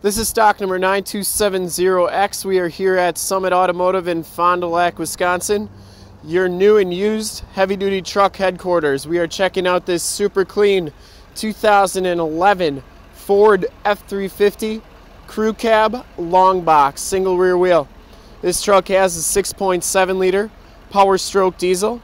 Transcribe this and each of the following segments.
This is stock number 9270X. We are here at Summit Automotive in Fond du Lac, Wisconsin. Your new and used heavy duty truck headquarters. We are checking out this super clean 2011 Ford F 350 crew cab long box single rear wheel. This truck has a 6.7 liter power stroke diesel.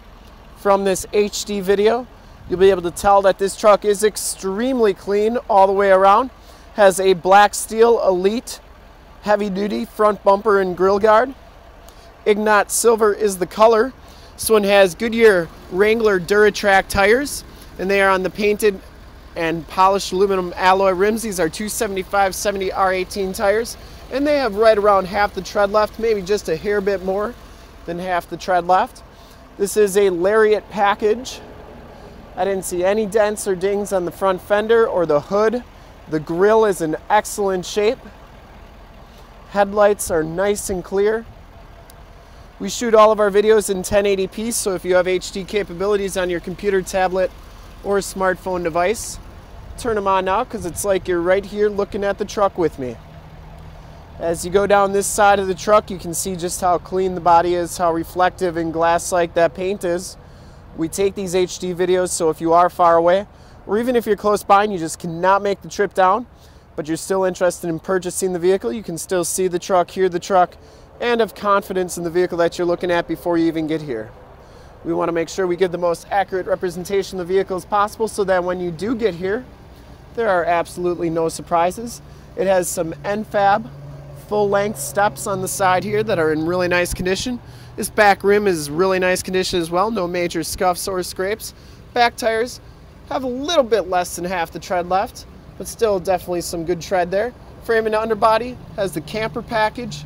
From this HD video, you'll be able to tell that this truck is extremely clean all the way around has a black steel elite heavy duty front bumper and grill guard. Ignat silver is the color. This one has Goodyear Wrangler Duratrac tires and they are on the painted and polished aluminum alloy rims. These are 275 70 R18 tires and they have right around half the tread left, maybe just a hair bit more than half the tread left. This is a Lariat package. I didn't see any dents or dings on the front fender or the hood. The grill is in excellent shape. Headlights are nice and clear. We shoot all of our videos in 1080p, so if you have HD capabilities on your computer, tablet, or smartphone device, turn them on now because it's like you're right here looking at the truck with me. As you go down this side of the truck, you can see just how clean the body is, how reflective and glass-like that paint is. We take these HD videos, so if you are far away, or even if you're close by and you just cannot make the trip down, but you're still interested in purchasing the vehicle, you can still see the truck, hear the truck, and have confidence in the vehicle that you're looking at before you even get here. We want to make sure we give the most accurate representation of the vehicle as possible so that when you do get here, there are absolutely no surprises. It has some NFAB full length steps on the side here that are in really nice condition. This back rim is really nice condition as well, no major scuffs or scrapes. Back tires have a little bit less than half the tread left, but still definitely some good tread there. Frame and underbody has the camper package,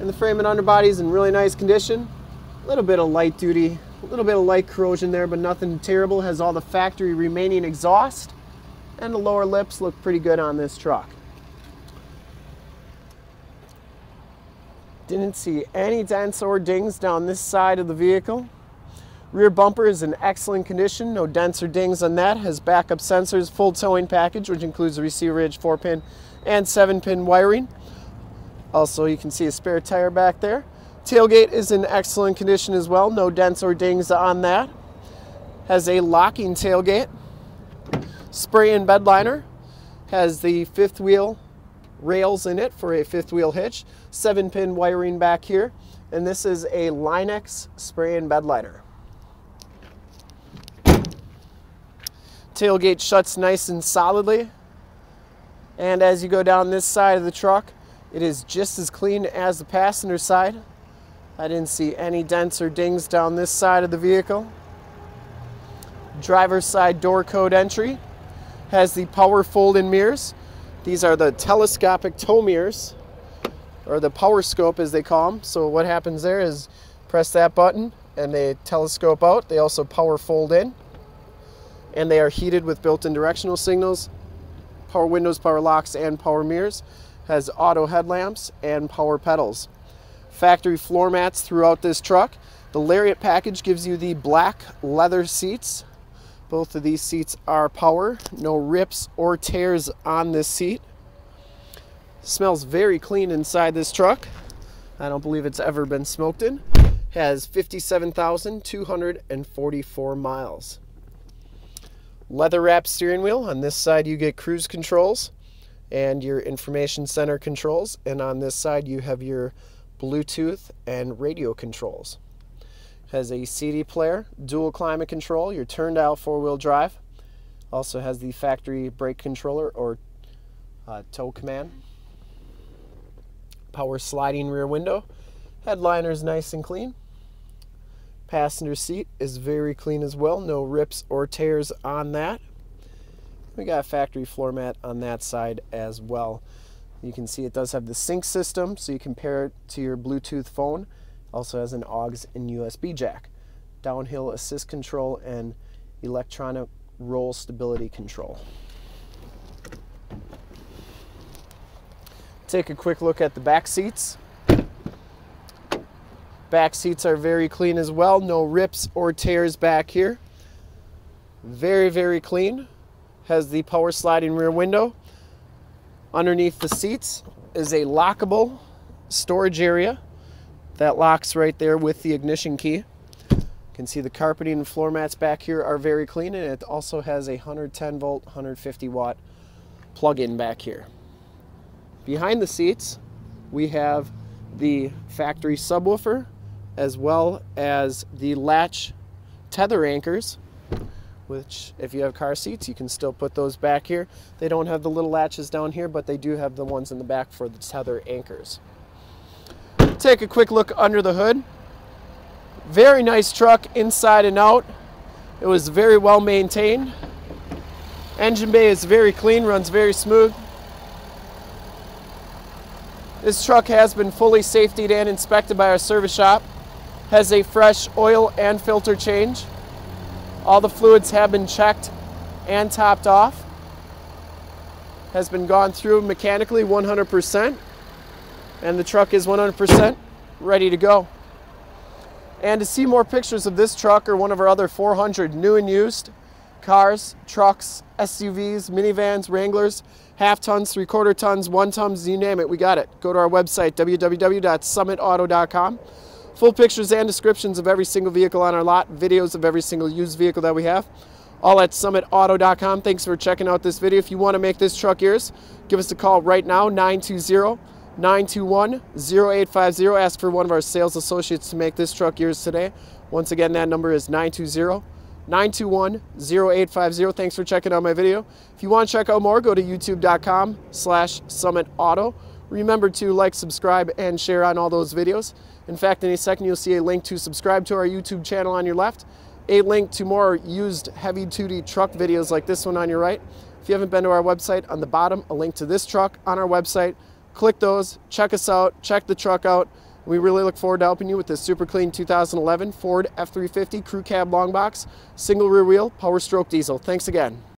and the frame and underbody is in really nice condition. A little bit of light duty, a little bit of light corrosion there, but nothing terrible. Has all the factory remaining exhaust, and the lower lips look pretty good on this truck. Didn't see any dents or dings down this side of the vehicle. Rear bumper is in excellent condition, no dents or dings on that. Has backup sensors, full towing package, which includes a receiver edge 4-pin and 7-pin wiring. Also, you can see a spare tire back there. Tailgate is in excellent condition as well, no dents or dings on that. Has a locking tailgate. Spray and bed liner. Has the fifth wheel rails in it for a fifth wheel hitch. 7-pin wiring back here. And this is a Line-X spray and bed liner. Tailgate shuts nice and solidly. And as you go down this side of the truck, it is just as clean as the passenger side. I didn't see any dents or dings down this side of the vehicle. Driver's side door code entry has the power fold-in mirrors. These are the telescopic tow mirrors, or the power scope as they call them. So what happens there is press that button and they telescope out. They also power fold in and they are heated with built-in directional signals, power windows, power locks, and power mirrors. Has auto headlamps and power pedals. Factory floor mats throughout this truck. The Lariat package gives you the black leather seats. Both of these seats are power, no rips or tears on this seat. Smells very clean inside this truck. I don't believe it's ever been smoked in. Has 57,244 miles leather wrapped steering wheel. On this side, you get cruise controls and your information center controls. And on this side, you have your Bluetooth and radio controls. Has a CD player, dual climate control, your turn dial four wheel drive. Also has the factory brake controller or uh, tow command. Power sliding rear window. Headliner's nice and clean. Passenger seat is very clean as well. No rips or tears on that. We got a factory floor mat on that side as well. You can see it does have the sync system, so you can pair it to your Bluetooth phone. Also has an AUX and USB jack. Downhill assist control and electronic roll stability control. Take a quick look at the back seats. Back seats are very clean as well. No rips or tears back here. Very, very clean. Has the power sliding rear window. Underneath the seats is a lockable storage area that locks right there with the ignition key. You can see the carpeting and floor mats back here are very clean and it also has a 110 volt, 150 watt plug-in back here. Behind the seats, we have the factory subwoofer as well as the latch tether anchors which if you have car seats you can still put those back here. They don't have the little latches down here but they do have the ones in the back for the tether anchors. Take a quick look under the hood. Very nice truck inside and out. It was very well maintained. Engine bay is very clean runs very smooth. This truck has been fully safetied and inspected by our service shop has a fresh oil and filter change. All the fluids have been checked and topped off. Has been gone through mechanically 100% and the truck is 100% ready to go. And to see more pictures of this truck or one of our other 400 new and used cars, trucks, SUVs, minivans, Wranglers, half tons, three quarter tons, one tons, you name it, we got it. Go to our website, www.summitauto.com. Full pictures and descriptions of every single vehicle on our lot, videos of every single used vehicle that we have, all at summitauto.com. Thanks for checking out this video. If you want to make this truck yours, give us a call right now, 920 921 0850. Ask for one of our sales associates to make this truck yours today. Once again, that number is 920 921 0850. Thanks for checking out my video. If you want to check out more, go to youtube.com slash summitauto. Remember to like, subscribe, and share on all those videos. In fact, in a second, you'll see a link to subscribe to our YouTube channel on your left, a link to more used heavy-duty truck videos like this one on your right. If you haven't been to our website, on the bottom, a link to this truck on our website. Click those, check us out, check the truck out. We really look forward to helping you with this super clean 2011 Ford F-350 Crew Cab Long Box, single rear wheel, power stroke diesel. Thanks again.